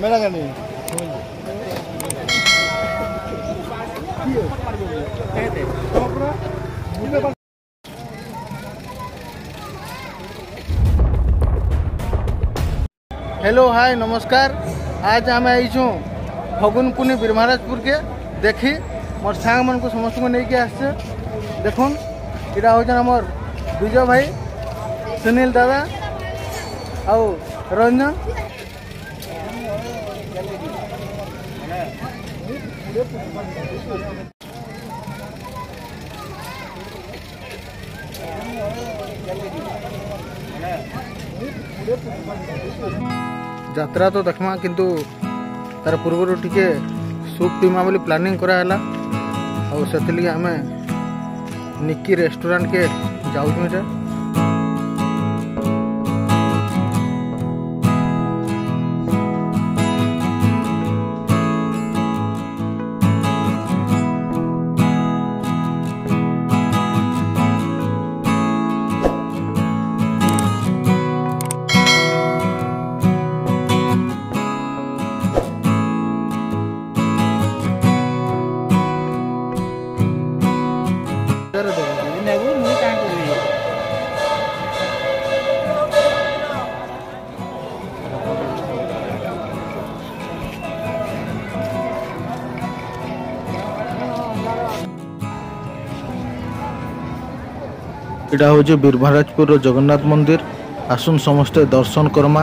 का नहीं hello hi नमस्कार आज आम आई कुनी बीरमहाराजपुर के देखी मोर सांग को समस्त को लेकिन आसचे देखुन यहाँ हूँ आमर विजय भाई सुनील दादा आउ रंजन जात्रा तो देखमा किंतु तार पूर्व टे सूप पीमा बोली प्लानिंग कराला आगे आम निकी रेस्टोरेंट के जाऊ ହଜାରେ ମୁଁ ଏଇଟା ହେଉଛି ବୀରଭାରାଜପୁରର ଜଗନ୍ନାଥ ମନ୍ଦିର ଆସୁନ୍ ସମସ୍ତେ ଦର୍ଶନ କର୍ମା